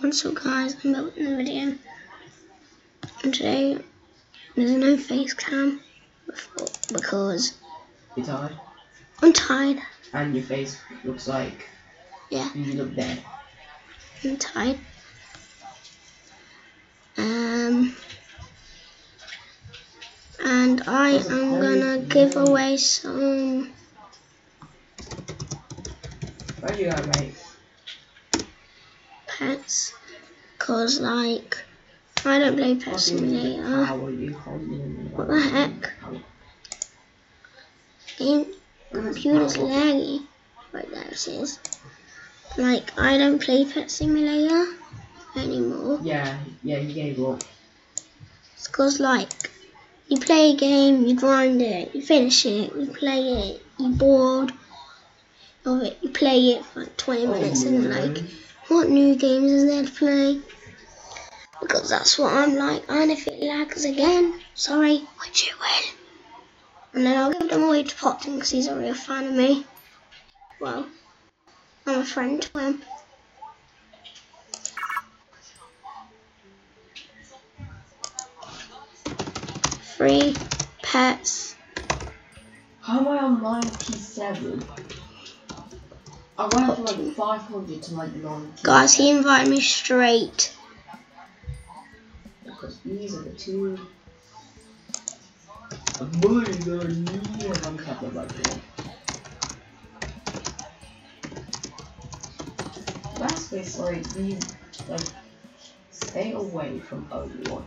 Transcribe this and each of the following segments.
What's up guys, I'm back with another video. And today, there's no face cam before, because You're tired, I'm tired. and your face looks like Yeah, you look dead. I'm tired. Um, and I am gonna give away some Where'd you go, mate? Pets, cause like, I don't play Pet Simulator. How are you holding What the heck? Game computer's laggy. Right there it is. Like I don't play Pet Simulator anymore. Yeah, yeah, you gave up. It's cause like you play a game, you grind it, you finish it, you play it, you bored of it, you play it for like 20 minutes and then like what new games is there to play? Because that's what I'm like. And if it lags again, sorry, which it will. And then I'll give them away to Popton because he's a real fan of me. Well, I'm a friend to him. Free pets. How am I on 97? I went from like 500 to like 90. Guys, he invited me straight. Because these are the two. Boy, you're new. I'm covered by the Last case, like, we, like, stay away from Obi-Wan.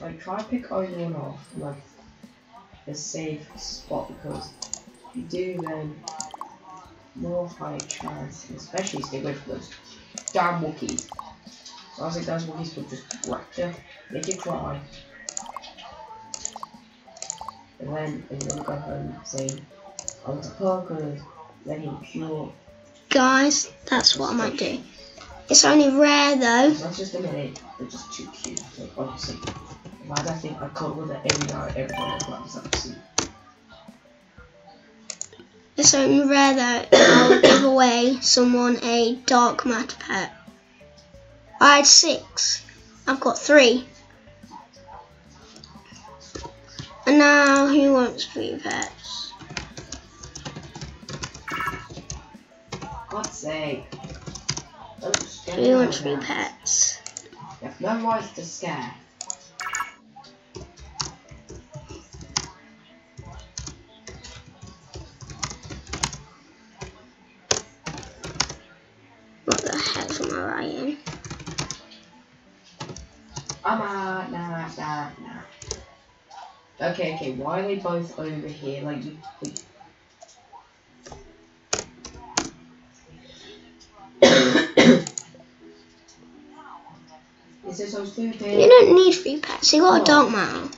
Like, try to pick Obi-Wan off, like, a safe spot, because if you do, then more high chance, especially stay away from those damn Wookiees. So I think those Wookiees will just wreck you, make you cry. And then, and then go home saying, I want to Parker, let him pure. Guys, that's what I might do. It's only rare though. That's just a minute, they're just too cute. Like, obviously, why I think I cuddle with it every time I that scene? It's only rare that I'll give away someone a dark matter pet. I had six. I've got three. And now who wants three pets? God's sake. Who wants three pets? You have no rights to scare. I'm nah, nah, nah. Okay, okay, why are they both over here? Like, you, like... You don't need three pets. You got a dark matter.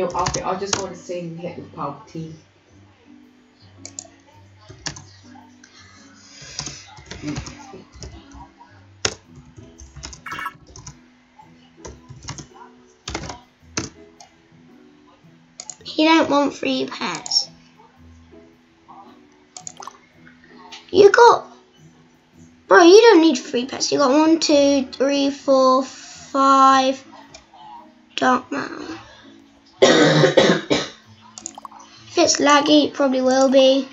Yo, thi- I just want to see him hit with Palpatine. He don't want free pets. You got, bro. You don't need free pets. You got one, two, three, four, five. Dark matter. If it's laggy, it probably will be.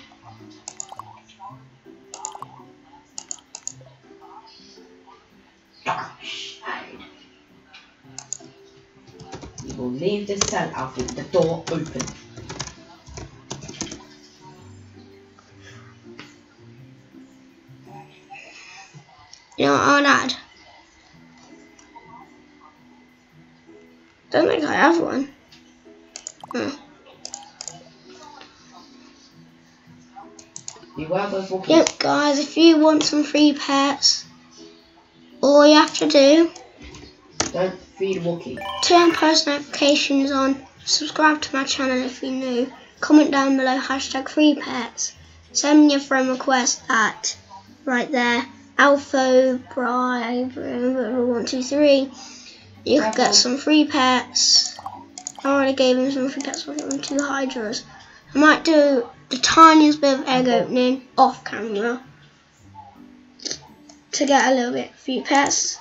You will leave the cell out with the door open. You know what I'll add? Don't think I have one. Hmm. Beware those Wookiees. Yep, guys, if you want some free pets, all you have to do Don't feed a Wookiee. turn post notifications on, subscribe to my channel if you're new, comment down below hashtag free pets, send me your friend request at right there, Alpha, Bribe, one, two, three. You could get some free pets. I already gave him some free pets from two Hydras. I might do the tiniest bit of egg opening off camera to get a little bit free pets.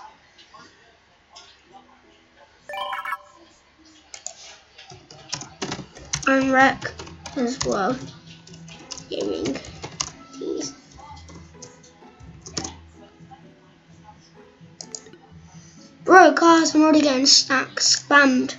And wreck as well. Gaming. Bro, cars, I'm already getting stack spammed.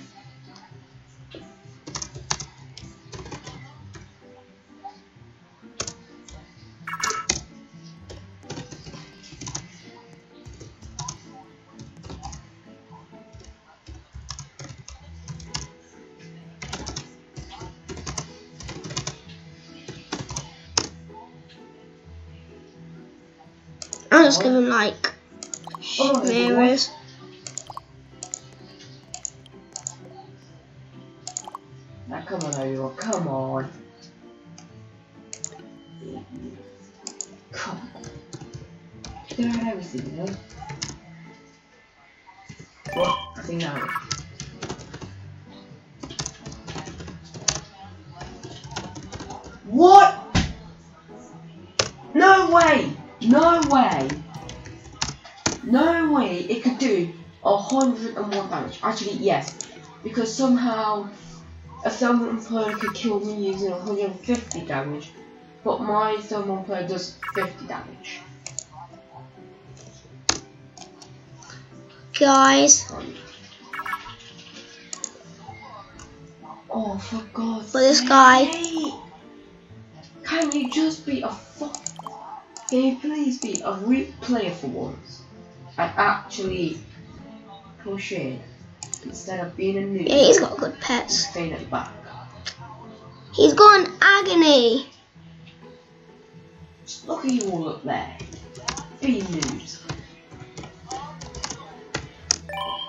I'll just him like Oh, mirrors. Now come on, Oyo, come on. Come on. You can have everything, you know? What? I think now. No way! No way it could do a hundred and one damage. Actually, yes. Because somehow a thermal player could kill me using 150 damage, but my thermal player does 50 damage. Guys, Um, oh, for God's For this guy. Can you just be a fuck? Can you please be a real player for once? And actually push in instead of being a noob yeah, he's got good pets. staying at the back. He's got an agony. Just look at you all up there. Being noobs.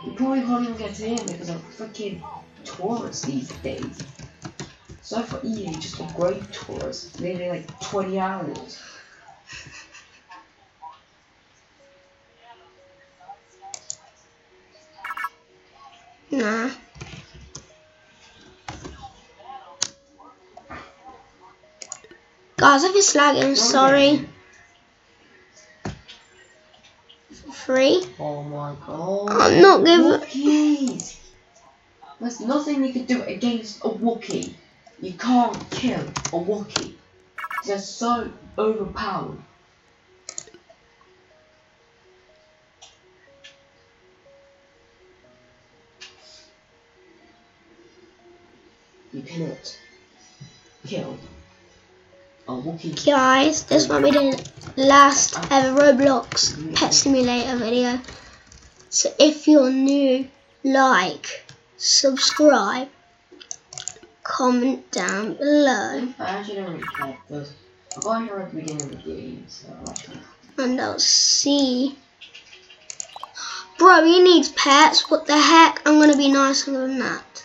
You probably can't even get in because of freaking Taurus these days. So for EA just a great Taurus, maybe like 20 hours. Nah. Guys, if it's lagging, sorry. Free. Oh my god. I'm not giving. Wookiees! There's nothing you can do against a Wookiee. You can't kill a Wookiee. They're so overpowered. You cannot kill a Guys, this might be the last ever Roblox Pet Simulator video. So if you're new, like, subscribe, comment down below, I actually don't really care because I got here at the beginning of the game, so and I'll see. Bro, he needs pets. What the heck? I'm gonna be nicer than that.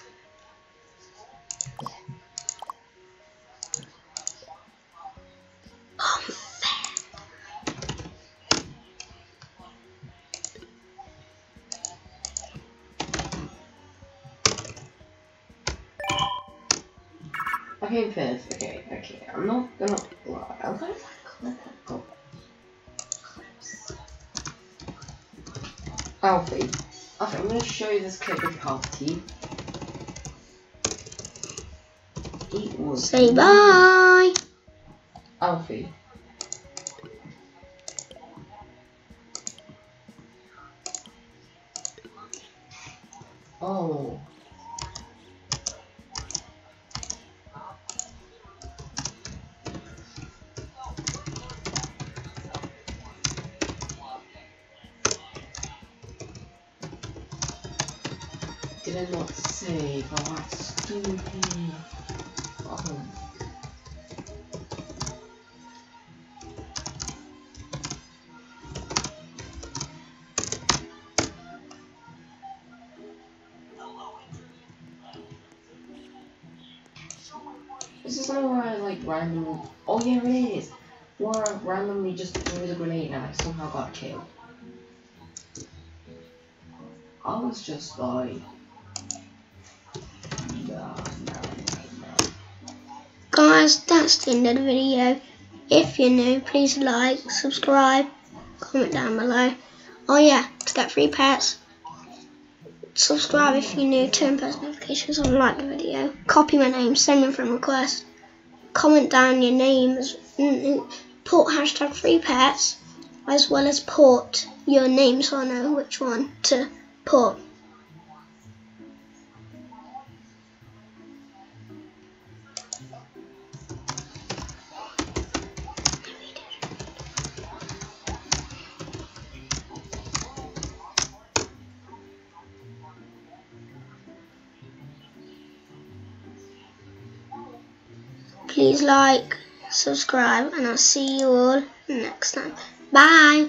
Okay, fifth. Okay, okay. I'm not gonna lie. I'm gonna clip. Go. Clips. Alfie. Alfie, I'm gonna show you this clip of was Say bye. Alfie. Oh. Did I not save? Oh, that's stupid. Oh. Random. Oh yeah, it is. Or randomly just threw the grenade and I somehow got killed. I was just like, nah, nah, nah. Guys, that's the end of the video. If you're new, please like, subscribe, comment down below. Oh yeah, to get free pets, subscribe if you're new, turn post notifications on, like the video, copy my name, send me friend request, comment down your names, put hashtag free pets, as well as put your name so I know which one to put. Please like, subscribe, and I'll see you all next time. Bye!